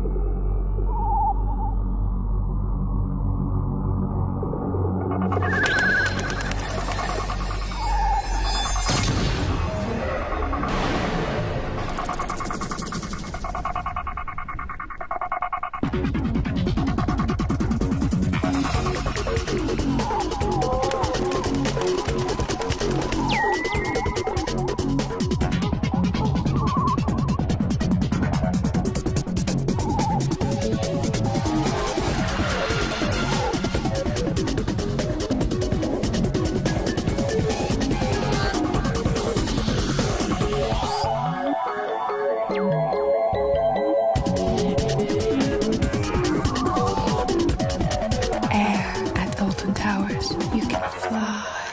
Thank mm -hmm. you. hours, you can fly.